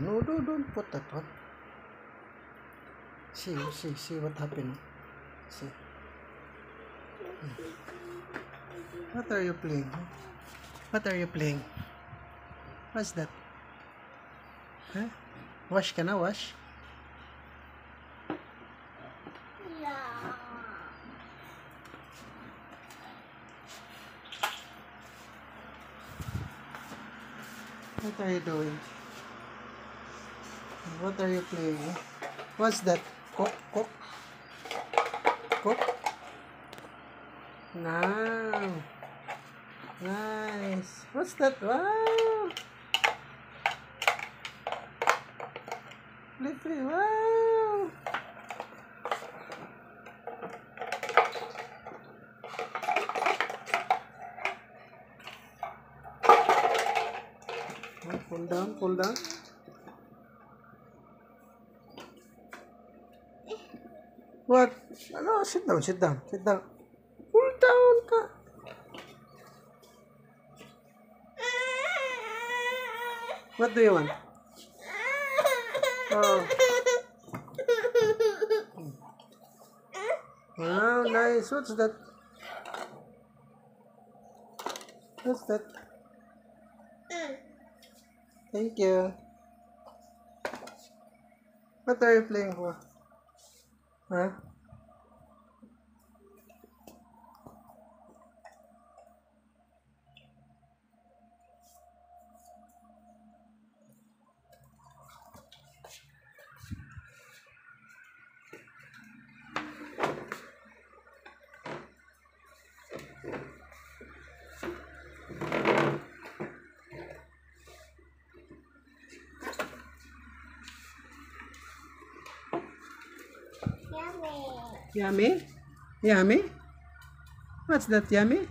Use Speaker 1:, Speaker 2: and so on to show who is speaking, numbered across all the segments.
Speaker 1: no, no, don't put that one. See, see, see what happened. See. What are you playing? What are you playing? What's that? Huh? Wash ka na, wash? What are you doing? What are you playing? What's that? Cook, cook. Cook. Now. Nice. What's that? Wow. Flip. Wow. Pull down, pull down. What? Ano? Sit down, sit down, sit down. Pull down ka. What do you want? Oh. Wow, nice. What's that? What's that? Thank you. What are you playing for? Huh?
Speaker 2: Yummy.
Speaker 1: Yummy? What's that yummy?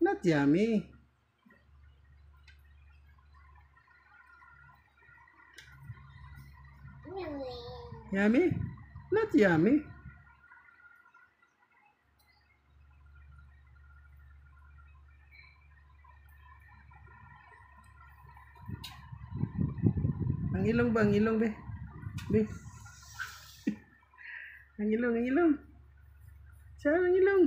Speaker 1: Not.
Speaker 2: Yummy.
Speaker 1: Yummy? Not yummy. Ang ilong ba? Ang ilong, be? Be? Ang ilong, ang ilong. Saan ang ilong?